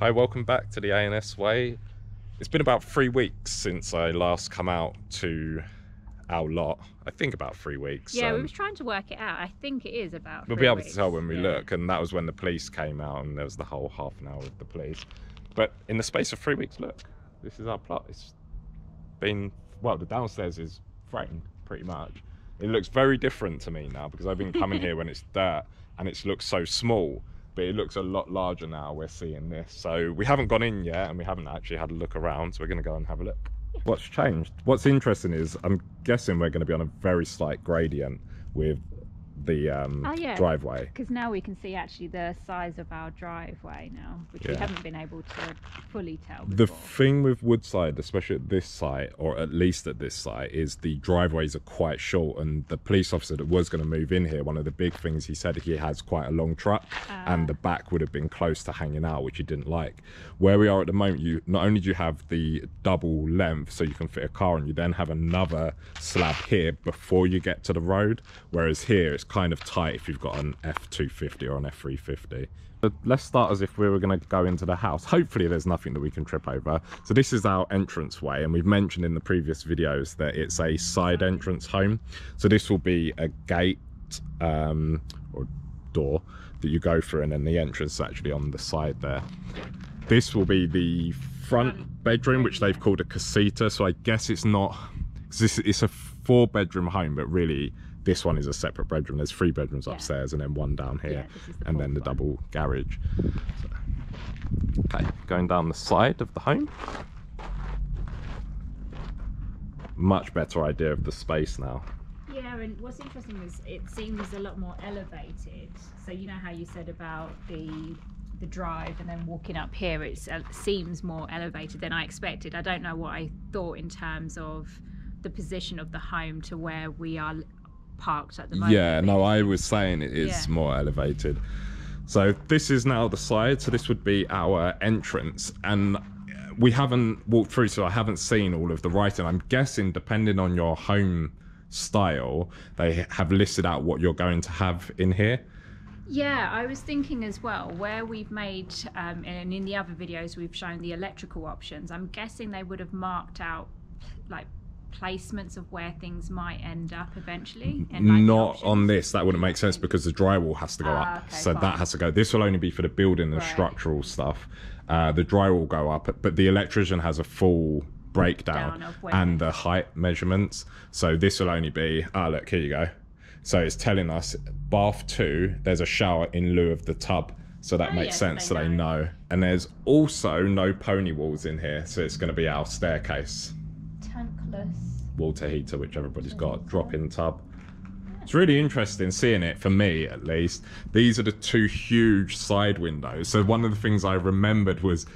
Hi, welcome back to the A & S Way. It's been about three weeks since I last come out to our lot. I think about three weeks. Yeah, we Um, was trying to work it out. I think it is about. We'll be able weeks. to tell when we Yeah. look, and that was when the police came out, and there was the whole half an hour with the police. But in the space of three weeks, look, this is our plot. It's been well, the downstairs is framed pretty much. It looks very different to me now because I've been coming here when it's dirt, and it looks so small. But it looks a lot larger now. We're seeing this, so we haven't gone in yet, and we haven't actually had a look around. So we're going to go and have a look. What's changed? What's interesting is I'm guessing we're going to be on a very slight gradient with the um, Oh, yeah. driveway. Because now we can see actually the size of our driveway now, which we haven't been able to fully tell. The thing with Woodside, especially at this site, or at least at this site, is the driveways are quite short. And the police officer that was going to move in here, one of the big things he said he has quite a long truck, and the back would have been close to hanging out, which he didn't like. Where we are at the moment, you not only do you have the double length, so you can fit a car, and you then have another slab here before you get to the road. Whereas here, it's kind of tight if you've got an F250 or an F350. But let's start as if we were going to go into the house. Hopefully there's nothing that we can trip over. So this is our entrance way and we've mentioned in the previous videos that it's a side entrance home. So this will be a gate um, or door that you go through and then the entrance is actually on the side there. This will be the front bedroom, which they've called a casita. So I guess it's not this it's a four bedroom home, but really this one is a separate bedroom. There's three bedrooms Yeah. upstairs and then one down here Yeah, the and then the one. double garage. So- okay, going down the side of the home. Much better idea of the space now. Yeah, and what's interesting is it seems a lot more elevated. So you know how you said about the the drive and then walking up here, it's, it seems more elevated than I expected. I don't know what I thought in terms of the position of the home to where we are parked at the moment. Yeah, no, I was saying it is Yeah. more elevated. So this is now the side. So this would be our entrance, and we haven't walked through, so I haven't seen all of the writing. I'm guessing, depending on your home style, they have listed out what you're going to have in here. Yeah, I was thinking as well where we've made, um, and in the other videos we've shown the electrical options. I'm guessing they would have marked out like placements of where things might end up eventually. like, Not on this. That wouldn't make sense because the drywall has to go Ah, up. okay, so fine. that has to go. This will only be for the building and Right. structural stuff. Uh, the drywall will go up, but the electrician has a full breakdown Down of where- and the height measurements. So this will only be. Ah, look here you go. So it's telling us bath two. There's a shower in lieu of the tub. So that Oh, makes yes, sense. they So they know. know. And there's also no pony walls in here. So it's going to be our staircase tankless. water heater, which everybody's got, drop in tub. It's really interesting seeing it for me at least. These are the two huge side windows. So one of the things I remembered was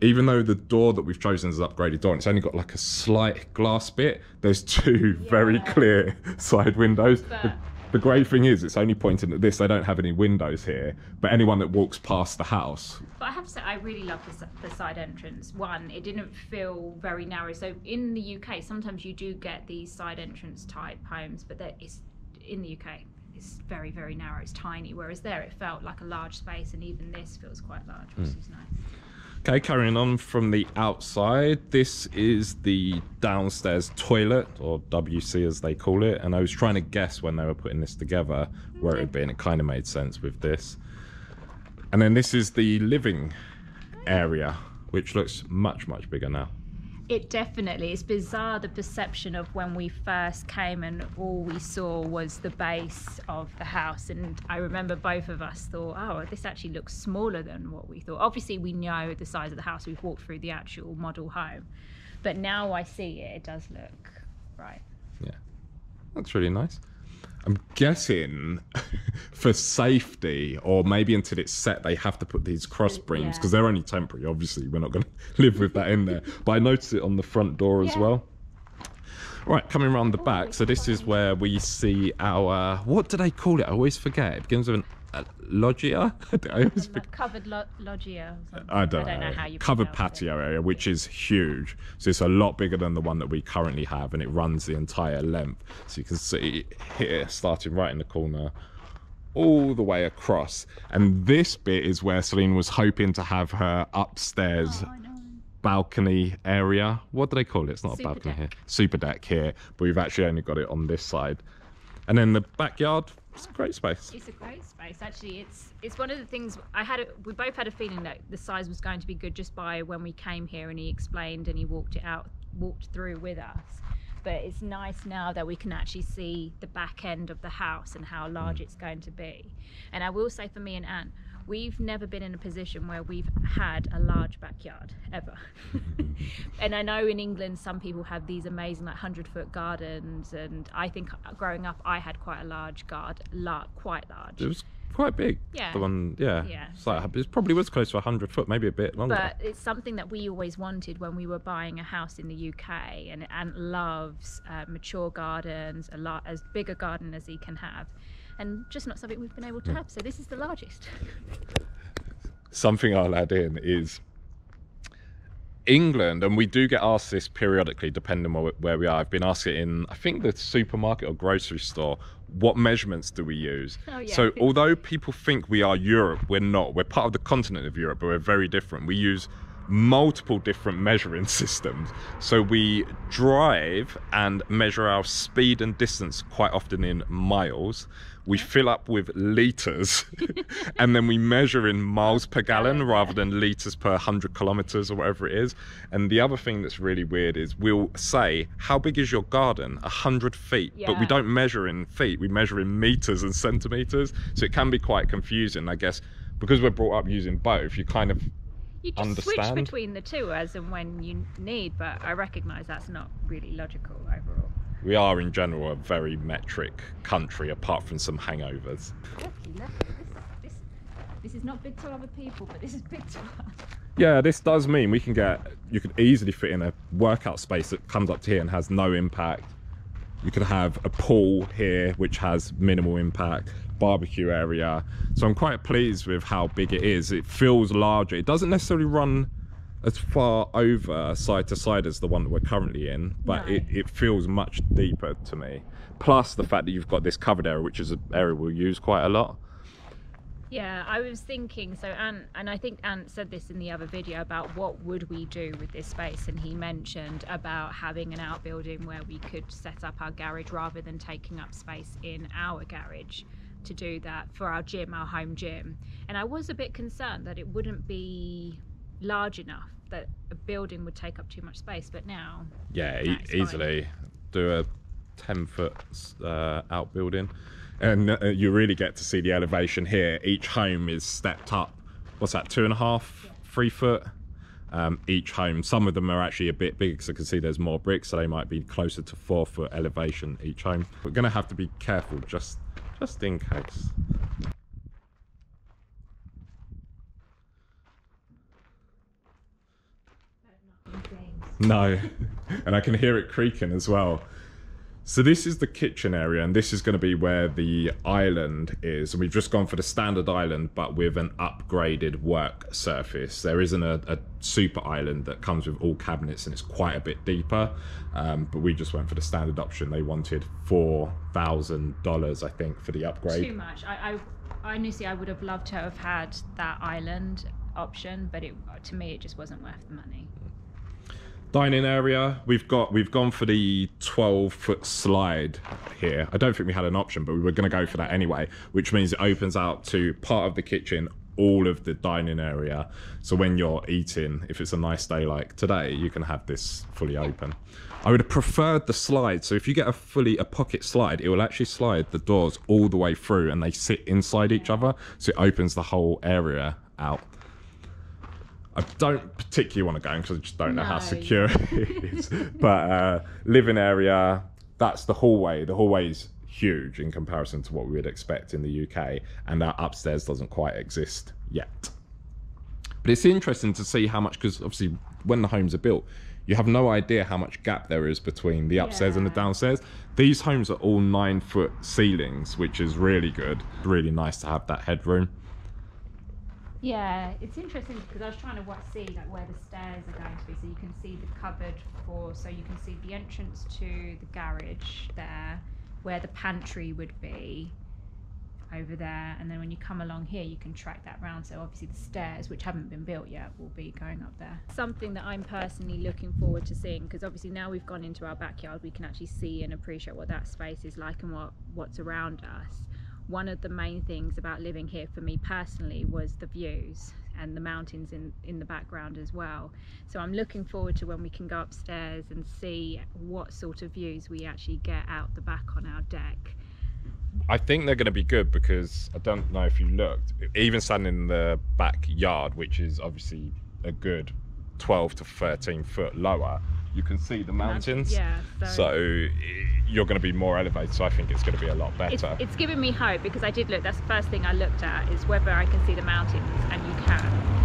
even though the door that we've chosen is an upgraded door and it's only got like a slight glass bit, there's two very clear side windows. But- the great thing is it's only pointing at this. They don't have any windows here, but anyone that walks past the house But I have to say, I really love the, the side entrance. One, it didn't feel very narrow. So in the UK, sometimes you do get these side entrance type homes, but there is in the UK, it's very very narrow. It's tiny. Whereas there, it felt like a large space, and even this feels quite large, which hmm. is nice. Okay, carrying on from the outside, this is the downstairs toilet, or WC as they call it. And I was trying to guess when they were putting this together where it would be, and it kind of made sense with this. And then this is the living area, which looks much, much bigger now. It definitely it's bizarre the perception of when we first came and all we saw was the base of the house. And I remember both of us thought oh this actually looks smaller than what we thought. Obviously we know the size of the house. We've walked through the actual model home. But now I see it it does look right. Yeah. That's really nice. I'm guessing for safety, or maybe until it's set, they have to put these cross beams Yeah. because they're only temporary. Obviously, we're not going to live with that in there. But I noticed it on the front door as well. Right, coming around the Oh, back. So this is where we see our what do they call it? I always forget. It begins with an a loggia. I always covered lo- loggia or something. I don't, know. how you Covered pronounce it. patio area, which is huge. So it's a lot bigger than the one that we currently have, and it runs the entire length. So you can see here, starting right in the corner, all the way across. And this bit is where Celine was hoping to have her upstairs Oh, I balcony area. What do they call it? It's not Super a balcony deck. here. Super deck here, but we've actually only got it on this side. And then the backyard, it's a great space. It's a great space. Actually, it's it's one of the things I had. A, we both had a feeling that the size was going to be good just by when we came here and he explained and he walked it out, walked through with us. But it's nice now that we can actually see the back end of the house and how large mm. it's going to be. And I will say for me and Ant, we've never been in a position where we've had a large backyard ever. and I know in England some people have these amazing like hundred foot gardens, and I think growing up I had quite a large garden, la- quite large. It was quite big. Yeah. The one, yeah. Yeah. It's like, it probably was close to 100 foot, maybe a bit longer. But it's something that we always wanted when we were buying a house in the UK, and Ant loves uh, mature gardens, a lot as big a garden as he can have, and just not something we've been able to hmm. have. So this is the largest. something I'll add in is England, and we do get asked this periodically, depending on where we are. I've been asked it in, I think, the supermarket or grocery store. What measurements do we use? Oh, yeah. So, although people think we are Europe, we're not. We're part of the continent of Europe, but we're very different. We use multiple different measuring systems. So, we drive and measure our speed and distance quite often in miles. We fill up with liters and then we measure in miles per gallon rather than liters per 100 kilometers or whatever it is. And the other thing that's really weird is we'll say, How big is your garden? 100 feet. But we don't measure in feet, we measure in meters and centimeters. So it can be quite confusing, I guess. Because we're brought up using both, you kind of You just switch between the two as and when you need, but I recognise that's not really logical overall. We are in general a very metric country apart from some hangovers. Lucky, lucky. This, this, this is not big to other people, but this is big to us. Yeah, this does mean we can get you could easily fit in a workout space that comes up to here and has no impact. You could have a pool here which has minimal impact, barbecue area. So I'm quite pleased with how big it is. It feels larger. It doesn't necessarily run as far over side to side as the one that we're currently in, but No. it, it feels much deeper to me. Plus the fact that you've got this covered area, which is an area we'll use quite a lot. Yeah, I was thinking so Ant and I think Ant said this in the other video about what would we do with this space and he mentioned about having an outbuilding where we could set up our garage rather than taking up space in our garage to do that for our gym, our home gym. And I was a bit concerned that it wouldn't be large enough that a building would take up too much space, but now Yeah, e- fine. easily do a 10 foot uh, outbuilding. And uh, you really get to see the elevation here. Each home is stepped up. What's that, two and a half, three foot? Um, each home. Some of them are actually a bit bigger because I can see there's more bricks, so they might be closer to four foot elevation each home. We're going to have to be careful just, just in case. No, and I can hear it creaking as well. So this is the kitchen area, and this is going to be where the island is. And we've just gone for the standard island, but with an upgraded work surface. There isn't a, a super island that comes with all cabinets, and it's quite a bit deeper. Um, but we just went for the standard option. They wanted four thousand dollars, I think, for the upgrade. too much. I, I honestly I would have loved to have had that island option, but it to me it just wasn't worth the money. Dining area. We've got we've gone for the 12 foot slide here. I don't think we had an option but we were going to go for that anyway which means it opens out to part of the kitchen all of the dining area. So when you're eating if it's a nice day like today you can have this fully open. I would have preferred the slide. So if you get a fully a pocket slide it will actually slide the doors all the way through and they sit inside each other. So it opens the whole area out I don't particularly want to go in because I just don't know how secure it is. But uh, living area, that's the hallway. The hallway's huge in comparison to what we would expect in the UK, and that upstairs doesn't quite exist yet. But it's interesting to see how much, because obviously when the homes are built, you have no idea how much gap there is between the upstairs and the downstairs. These homes are all nine foot ceilings, which is really good. Really nice to have that headroom. Yeah, it's interesting because I was trying to what, see like where the stairs are going to be, so you can see the cupboard for, so you can see the entrance to the garage there, where the pantry would be, over there and then when you come along here you can track that round. So obviously the stairs which haven't been built yet will be going up there. Something that i'm personally looking forward to seeing because obviously now we've gone into our backyard we can actually see and appreciate what that space is like and what what's around us one of the main things about living here for me personally was the views and the mountains in in the background as well. So i'm looking forward to when we can go upstairs and see what sort of views we actually get out the back on our deck. I think they're going to be good because I don't know if you looked, even standing in the backyard, which is obviously a good 12 to 13 foot lower, you can see the mountains. yeah so, So eh, you're going to be more elevated. So I think it's going to be a lot it's, better. it's given me hope because i did look that's the first thing i looked at is whether i can see the mountains and you can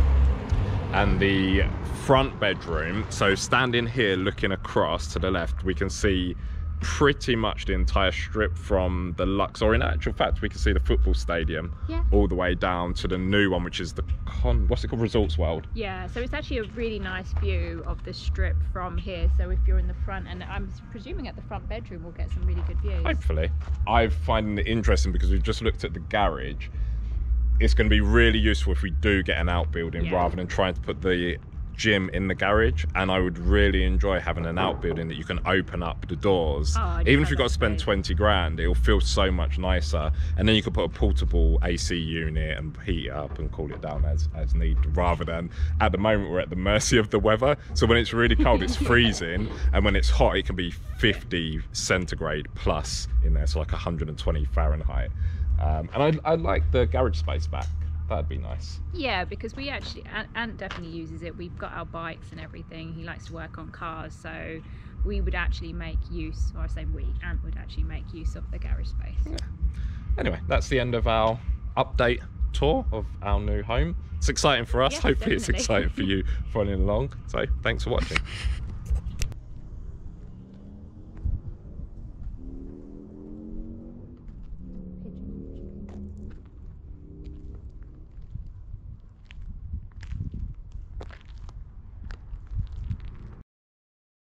and the front bedroom. So standing here, looking across to the left, we can see pretty much the entire strip from the Lux, or in actual fact, we can see the football stadium Yeah. all the way down to the new one, which is the con. What's it called? Resorts World. Yeah, so it's actually a really nice view of the strip from here. So if you're in the front, and I'm presuming at the front bedroom, we'll get some really good views. Hopefully. I find it interesting because we've just looked at the garage. It's going to be really useful if we do get an outbuilding Yeah. rather than trying to put the gym in the garage. And I would really enjoy having an outbuilding that you can open up the doors. Oh, Even if you've got to spend space. 20 grand, it'll feel so much nicer. And then you can put a portable AC unit and heat it up and cool it down as, as needed rather than at the moment we're at the mercy of the weather. So when it's really cold, it's freezing. And when it's hot, it can be 50 centigrade plus in there, so like 120 Fahrenheit. Um, and I, I like the garage space back. That'd be nice. Yeah, because we actually, Ant, definitely uses it. We've got our bikes and everything. He likes to work on cars, so we would actually make use, or I say we, Ant would actually make use of the garage space. yeah. Anyway, that's the end of our update tour of our new home. It's exciting for us. Yes, Hopefully, it's exciting for you following along. So, thanks for watching.